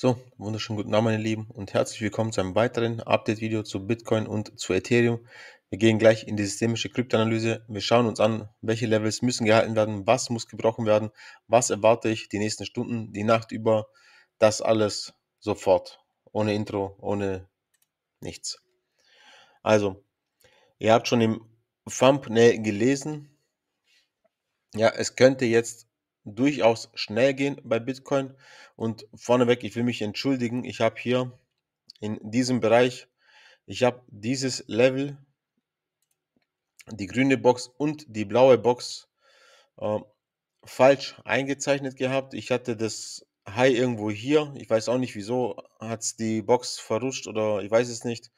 So, wunderschönen guten Abend, meine Lieben, und herzlich willkommen zu einem weiteren Update-Video zu Bitcoin und zu Ethereum. Wir gehen gleich in die systemische Kryptoanalyse. Wir schauen uns an, welche Levels müssen gehalten werden, was muss gebrochen werden, was erwarte ich die nächsten Stunden, die Nacht über, das alles sofort, ohne Intro, ohne nichts. Also, ihr habt schon im Thumbnail gelesen, ja, es könnte jetzt durchaus schnell gehen bei Bitcoin. Und vorneweg, ich will mich entschuldigen, ich habe hier in diesem Bereich, ich habe dieses Level, die grüne Box und die blaue Box äh, falsch eingezeichnet gehabt. Ich hatte das High irgendwo hier. Ich weiß auch nicht wieso, hat es die Box verruscht oder ich weiß es nicht.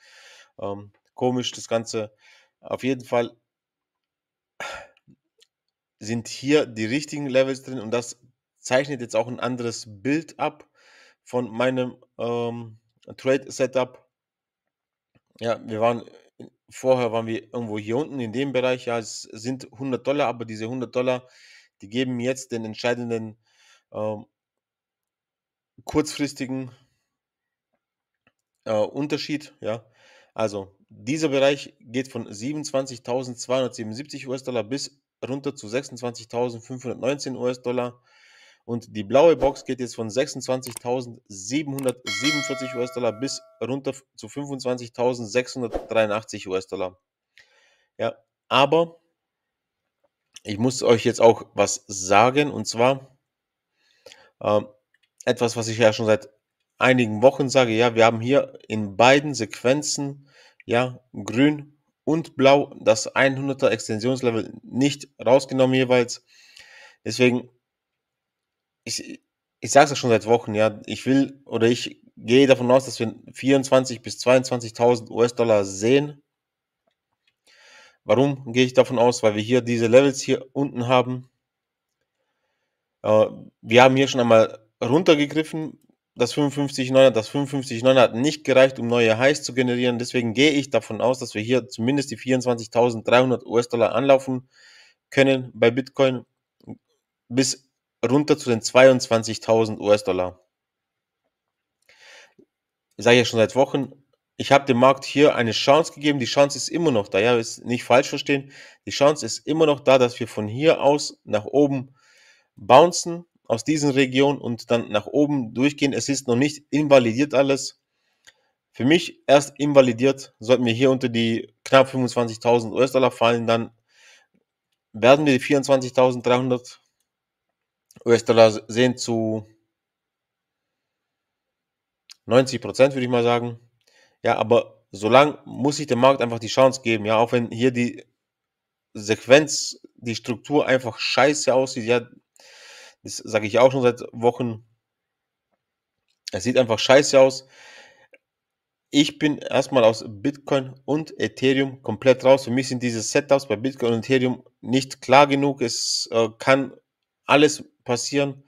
Ähm, komisch das Ganze. Auf jeden Fall sind hier die richtigen Levels drin und das zeichnet jetzt auch ein anderes Bild ab von meinem ähm, Trade-Setup. Ja, wir waren vorher waren wir irgendwo hier unten in dem Bereich. Ja, es sind 100 Dollar, aber diese 100 Dollar, die geben jetzt den entscheidenden ähm, kurzfristigen äh, Unterschied. Ja, also dieser Bereich geht von 27.277 US-Dollar bis runter zu 26.519 US-Dollar. Und die blaue Box geht jetzt von 26.747 US-Dollar bis runter zu 25.683 US-Dollar. Ja, aber ich muss euch jetzt auch was sagen und zwar äh, etwas, was ich ja schon seit einigen Wochen sage. Ja, wir haben hier in beiden Sequenzen ja grün und blau das 100er Extensionslevel nicht rausgenommen jeweils. Deswegen, ich, ich sage es schon seit Wochen, ja, ich will oder ich gehe davon aus, dass wir 24.000 bis 22.000 US-Dollar sehen. Warum gehe ich davon aus? Weil wir hier diese Levels hier unten haben. Äh, wir haben hier schon einmal runtergegriffen das 55,9er, das 55,9er hat nicht gereicht, um neue Highs zu generieren. Deswegen gehe ich davon aus, dass wir hier zumindest die 24.300 US-Dollar anlaufen können bei Bitcoin bis runter zu den 22.000 US-Dollar. Ich sage ja schon seit Wochen, ich habe dem Markt hier eine Chance gegeben. Die Chance ist immer noch da. Ja, ist nicht falsch verstehen. Die Chance ist immer noch da, dass wir von hier aus nach oben bouncen aus diesen Regionen und dann nach oben durchgehen. Es ist noch nicht invalidiert alles. Für mich erst invalidiert, sollten wir hier unter die knapp 25.000 US-Dollar fallen, dann werden wir die 24.300 US-Dollar sehen zu 90 Prozent, würde ich mal sagen. Ja, aber solange muss ich dem Markt einfach die Chance geben. Ja, auch wenn hier die Sequenz, die Struktur einfach scheiße aussieht. Ja, das sage ich auch schon seit Wochen. Es sieht einfach scheiße aus. Ich bin erstmal aus Bitcoin und Ethereum komplett raus. Für mich sind diese Setups bei Bitcoin und Ethereum nicht klar genug. Es äh, kann alles passieren.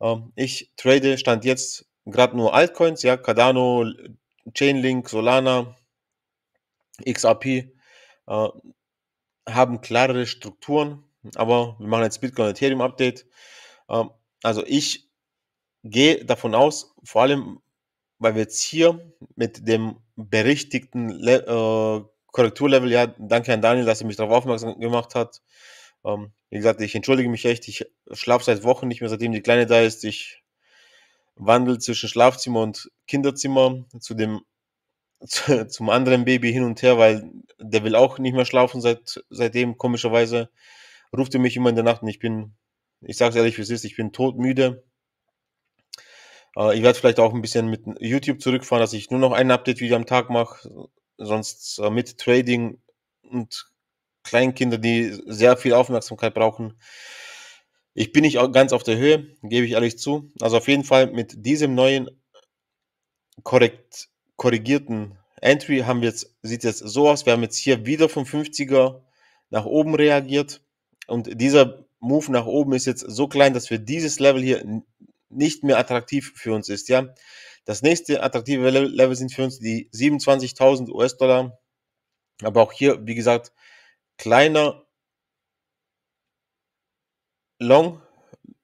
Ähm, ich trade stand jetzt gerade nur Altcoins, ja, Cardano, Chainlink, Solana, XRP äh, haben klarere Strukturen. Aber wir machen jetzt Bitcoin und Ethereum Update. Ähm, also ich gehe davon aus, vor allem, weil wir jetzt hier mit dem berichtigten Le äh, Korrekturlevel, ja, danke an Daniel, dass er mich darauf aufmerksam gemacht hat. Ähm, wie gesagt, ich entschuldige mich echt, ich schlafe seit Wochen nicht mehr, seitdem die Kleine da ist. Ich wandle zwischen Schlafzimmer und Kinderzimmer zu dem zu, zum anderen Baby hin und her, weil der will auch nicht mehr schlafen seit, seitdem, komischerweise. Ruft er mich immer in der Nacht und ich bin ich sage es ehrlich, wie es ist, ich bin todmüde. Äh, ich werde vielleicht auch ein bisschen mit YouTube zurückfahren, dass ich nur noch ein Update-Video am Tag mache. Sonst äh, mit Trading und Kleinkinder, die sehr viel Aufmerksamkeit brauchen. Ich bin nicht ganz auf der Höhe, gebe ich ehrlich zu. Also auf jeden Fall mit diesem neuen korrekt, korrigierten Entry haben wir jetzt, sieht jetzt so aus. Wir haben jetzt hier wieder vom 50er nach oben reagiert. Und dieser Move nach oben ist jetzt so klein, dass wir dieses Level hier nicht mehr attraktiv für uns ist, ja. Das nächste attraktive Level sind für uns die 27.000 US-Dollar. Aber auch hier, wie gesagt, kleiner Long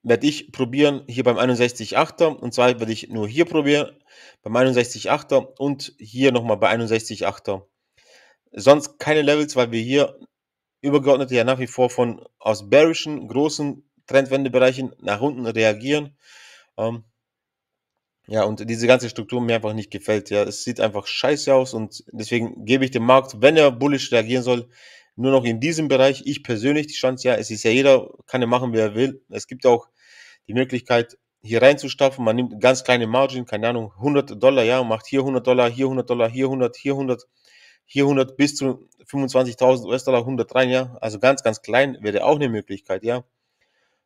werde ich probieren hier beim 61,8er und zwar werde ich nur hier probieren beim 61,8er und hier nochmal bei 61,8er. Sonst keine Levels, weil wir hier übergeordnet ja nach wie vor von aus bearischen großen Trendwendebereichen nach unten reagieren. Ähm, ja, und diese ganze Struktur mir einfach nicht gefällt. Ja, es sieht einfach scheiße aus und deswegen gebe ich dem Markt, wenn er bullish reagieren soll, nur noch in diesem Bereich. Ich persönlich die Chance, ja, es ist ja jeder, kann ja machen, wie er will. Es gibt auch die Möglichkeit, hier reinzustapfen. Man nimmt ganz kleine Margin, keine Ahnung, 100 Dollar, ja, macht hier 100 Dollar, hier 100 Dollar, hier 100, hier 100, hier 100 bis zu 25.000 US-Dollar, 100 rein, ja. Also ganz, ganz klein wäre auch eine Möglichkeit, ja.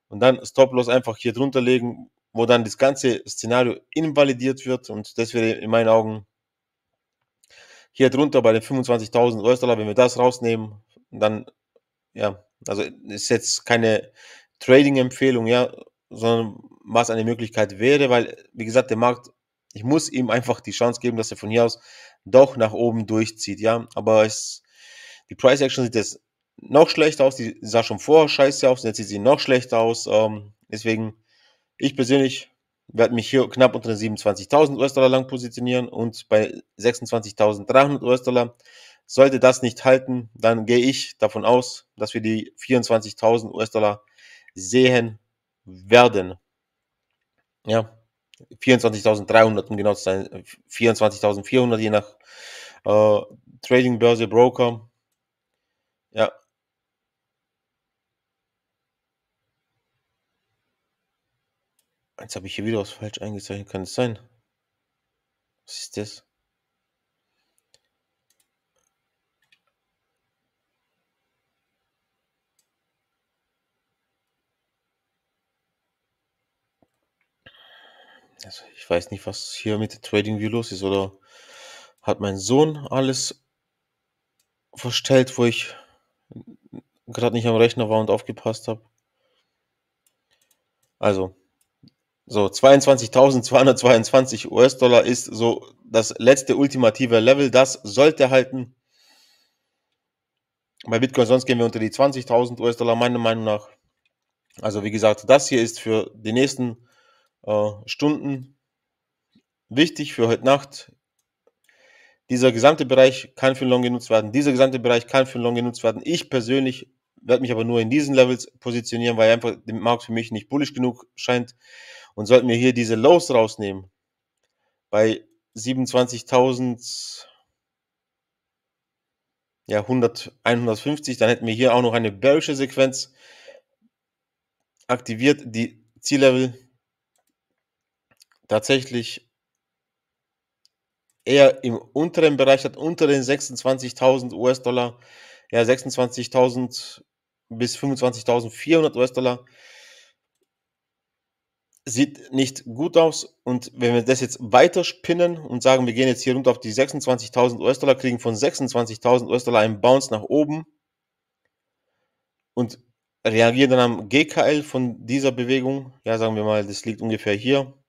Und dann Stop-Loss einfach hier drunter legen, wo dann das ganze Szenario invalidiert wird. Und das wäre in meinen Augen hier drunter bei den 25.000 US-Dollar, wenn wir das rausnehmen, dann, ja, also ist jetzt keine Trading-Empfehlung, ja, sondern was eine Möglichkeit wäre, weil, wie gesagt, der Markt, ich muss ihm einfach die Chance geben, dass er von hier aus doch nach oben durchzieht, ja, aber es, die Price Action sieht jetzt noch schlechter aus, die sah schon vorher scheiße aus, jetzt sieht sie noch schlechter aus, ähm, deswegen, ich persönlich werde mich hier knapp unter den 27.000 US-Dollar lang positionieren und bei 26.300 US-Dollar. Sollte das nicht halten, dann gehe ich davon aus, dass wir die 24.000 US-Dollar sehen werden. Ja, 24.300, um genau zu sein, 24.400 je nach äh, Trading Börse Broker. Ja. Jetzt habe ich hier wieder was falsch eingezeichnet, kann es sein? Was ist das? Also ich weiß nicht, was hier mit Trading View los ist. Oder hat mein Sohn alles verstellt, wo ich gerade nicht am Rechner war und aufgepasst habe. Also, so 22.222 US-Dollar ist so das letzte ultimative Level. Das sollte halten. Bei Bitcoin sonst gehen wir unter die 20.000 US-Dollar, meiner Meinung nach. Also wie gesagt, das hier ist für die nächsten äh, Stunden wichtig für heute Nacht. Dieser gesamte Bereich kann für Long genutzt werden. Dieser gesamte Bereich kann für Long genutzt werden. Ich persönlich werde mich aber nur in diesen Levels positionieren, weil einfach der Markt für mich nicht bullisch genug scheint. Und sollten wir hier diese Lows rausnehmen, bei 27.000, ja, 100, 150, dann hätten wir hier auch noch eine bearische Sequenz aktiviert. Die Ziellevel tatsächlich eher im unteren Bereich hat, unter den 26.000 US-Dollar, ja 26.000 bis 25.400 US-Dollar. Sieht nicht gut aus und wenn wir das jetzt weiter spinnen und sagen, wir gehen jetzt hier runter auf die 26.000 US-Dollar, kriegen von 26.000 US-Dollar einen Bounce nach oben und reagieren dann am GKL von dieser Bewegung. Ja, sagen wir mal, das liegt ungefähr hier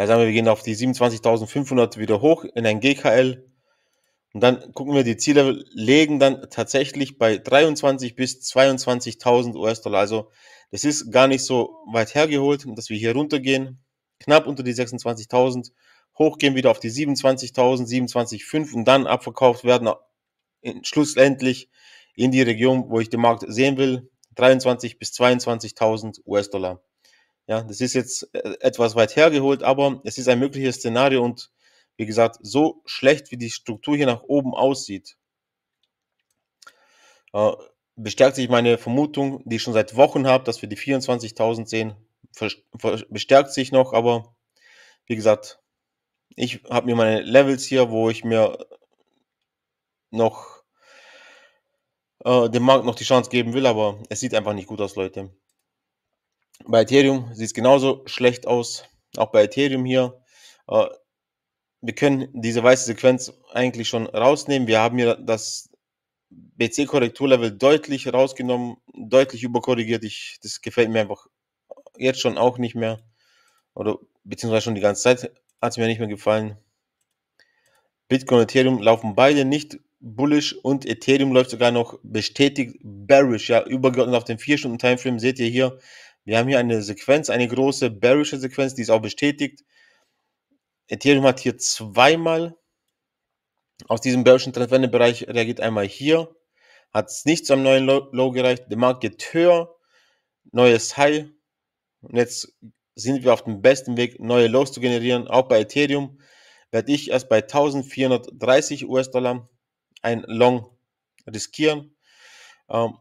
ja, sagen wir, wir gehen auf die 27.500 wieder hoch in ein GKL. Und dann gucken wir, die Ziele legen dann tatsächlich bei 23 bis 22.000 US-Dollar. Also das ist gar nicht so weit hergeholt, dass wir hier runtergehen, knapp unter die 26.000, hochgehen wieder auf die 27.000, 27.500 und dann abverkauft werden, in, schlussendlich in die Region, wo ich den Markt sehen will, 23 bis 22.000 US-Dollar. Ja, das ist jetzt äh, etwas weit hergeholt, aber es ist ein mögliches Szenario und wie gesagt, so schlecht wie die Struktur hier nach oben aussieht, äh, bestärkt sich meine Vermutung, die ich schon seit Wochen habe, dass wir die 24.000 sehen, bestärkt sich noch, aber wie gesagt, ich habe mir meine Levels hier, wo ich mir noch äh, dem Markt noch die Chance geben will, aber es sieht einfach nicht gut aus, Leute. Bei Ethereum sieht es genauso schlecht aus. Auch bei Ethereum hier. Äh, wir können diese weiße Sequenz eigentlich schon rausnehmen. Wir haben hier das BC-Korrekturlevel deutlich rausgenommen, deutlich überkorrigiert. Ich, das gefällt mir einfach jetzt schon auch nicht mehr. Oder beziehungsweise schon die ganze Zeit hat es mir nicht mehr gefallen. Bitcoin und Ethereum laufen beide nicht bullish und Ethereum läuft sogar noch bestätigt bearish, ja, übergeordnet auf dem 4-Stunden-Timeframe seht ihr hier, wir haben hier eine Sequenz, eine große bearische Sequenz, die ist auch bestätigt. Ethereum hat hier zweimal. Aus diesem bearischen Trendwende-Bereich reagiert, einmal hier, hat es nicht zu einem neuen Low gereicht, der Markt geht höher, neues High. Und jetzt sind wir auf dem besten Weg, neue Lows zu generieren, auch bei Ethereum werde ich erst bei 1430 US-Dollar ein Long riskieren. Ähm,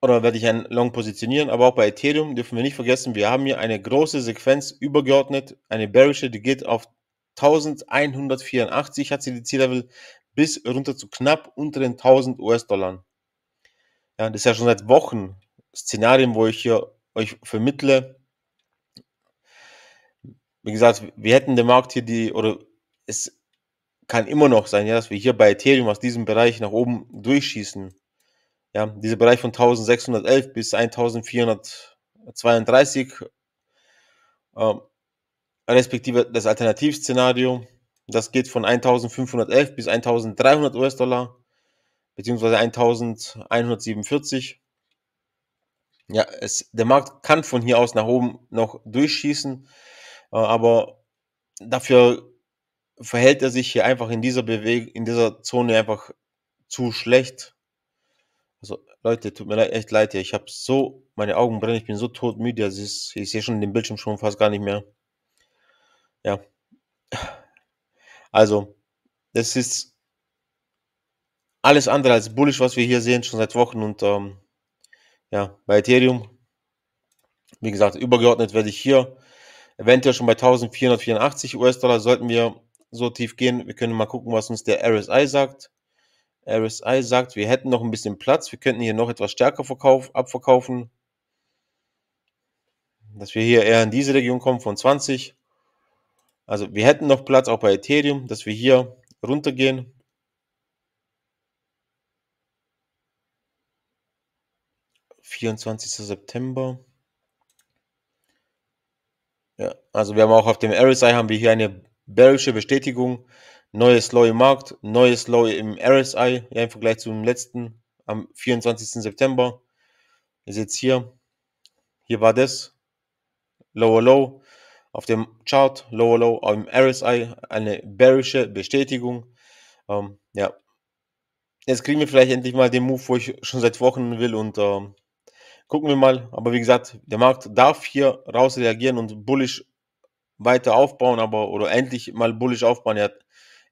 oder werde ich ein Long positionieren. Aber auch bei Ethereum dürfen wir nicht vergessen, wir haben hier eine große Sequenz übergeordnet, eine bearische, die geht auf 1184, hat sie die Ziellevel bis runter zu knapp unter den 1000 US-Dollar. Ja, das ist ja schon seit Wochen Szenarien, wo ich hier euch vermittle, wie gesagt, wir hätten den Markt hier die, oder es kann immer noch sein, ja, dass wir hier bei Ethereum aus diesem Bereich nach oben durchschießen. Ja, dieser Bereich von 1611 bis 1432, äh, respektive das Alternativszenario, das geht von 1511 bis 1300 US-Dollar, beziehungsweise 1147. Ja, es, der Markt kann von hier aus nach oben noch durchschießen. Äh, aber dafür verhält er sich hier einfach in dieser Bewegung, in dieser Zone einfach zu schlecht. Leute, tut mir echt leid hier. Ich habe so, meine Augen brennen, ich bin so todmüde. Also ist, ich sehe schon den Bildschirm schon fast gar nicht mehr. Ja. Also, das ist alles andere als bullish, was wir hier sehen, schon seit Wochen. Und ähm, ja, bei Ethereum, wie gesagt, übergeordnet werde ich hier eventuell schon bei 1484 US-Dollar sollten wir so tief gehen. Wir können mal gucken, was uns der RSI sagt. RSI sagt, wir hätten noch ein bisschen Platz. Wir könnten hier noch etwas stärker verkauf, abverkaufen. Dass wir hier eher in diese Region kommen von 20. Also wir hätten noch Platz auch bei Ethereum, dass wir hier runtergehen. Vierundzwanzigster September. Ja, also wir haben auch auf dem RSI haben wir hier eine bearische Bestätigung. Neues Low im Markt, neues Low im RSI, ja, im Vergleich zum letzten am 24. September. Ihr seht hier, hier war das Lower Low auf dem Chart, Lower Low im RSI, eine bearische Bestätigung. Ähm, ja, jetzt kriegen wir vielleicht endlich mal den Move, wo ich schon seit Wochen will und ähm, Gucken wir mal. Aber wie gesagt, der Markt darf hier raus reagieren und bullish weiter aufbauen, aber oder endlich mal bullish aufbauen. Er,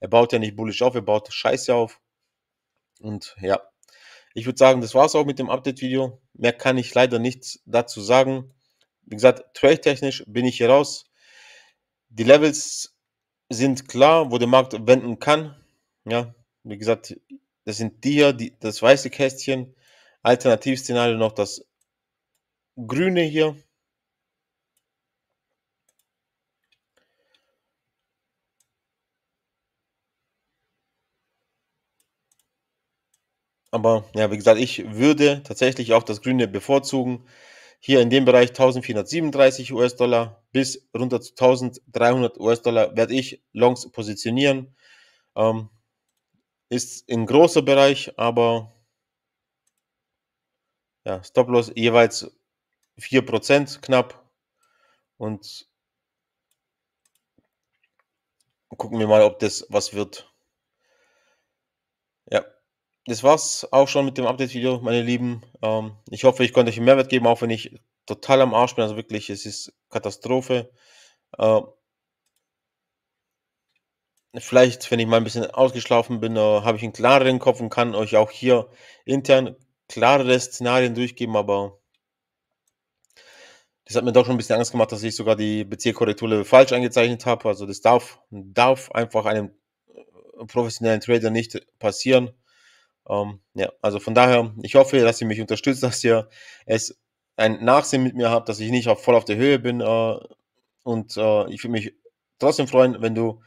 er baut ja nicht bullish auf, er baut Scheiße auf. Und ja, ich würde sagen, das war es auch mit dem Update-Video. Mehr kann ich leider nichts dazu sagen. Wie gesagt, trade-technisch bin ich hier raus. Die Levels sind klar, wo der Markt wenden kann. Ja, wie gesagt, das sind die hier, die, das weiße Kästchen. Alternativszenario noch das grüne hier. Aber ja, wie gesagt, ich würde tatsächlich auch das Grüne bevorzugen. Hier in dem Bereich 1437 US-Dollar bis runter zu 1300 US-Dollar werde ich Longs positionieren. Ähm, ist ein großer Bereich, aber ja, Stop-Loss jeweils 4% knapp. Und gucken wir mal, ob das was wird. Das war's auch schon mit dem Update-Video, meine Lieben. Ähm, ich hoffe, ich konnte euch einen Mehrwert geben, auch wenn ich total am Arsch bin. Also wirklich, es ist Katastrophe. Äh, vielleicht, wenn ich mal ein bisschen ausgeschlafen bin, äh, habe ich einen klareren Kopf und kann euch auch hier intern klarere Szenarien durchgeben, aber das hat mir doch schon ein bisschen Angst gemacht, dass ich sogar die Bezirkkorrekturlevel falsch eingezeichnet habe. Also das darf, darf einfach einem äh, professionellen Trader nicht passieren. Ähm, ja, also von daher, ich hoffe, dass ihr mich unterstützt, dass ihr es ein Nachsehen mit mir habt, dass ich nicht auf, voll auf der Höhe bin. Äh, und äh, ich würde mich trotzdem freuen, wenn du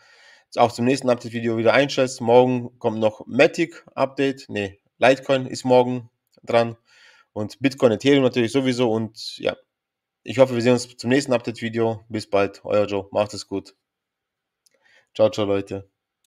auch zum nächsten Update-Video wieder einschaltest. Morgen kommt noch Matic-Update. Nee, Litecoin ist morgen dran. Und Bitcoin, Ethereum natürlich sowieso. Und ja, ich hoffe, wir sehen uns zum nächsten Update-Video. Bis bald, euer Joe. Macht es gut. Ciao, ciao, Leute.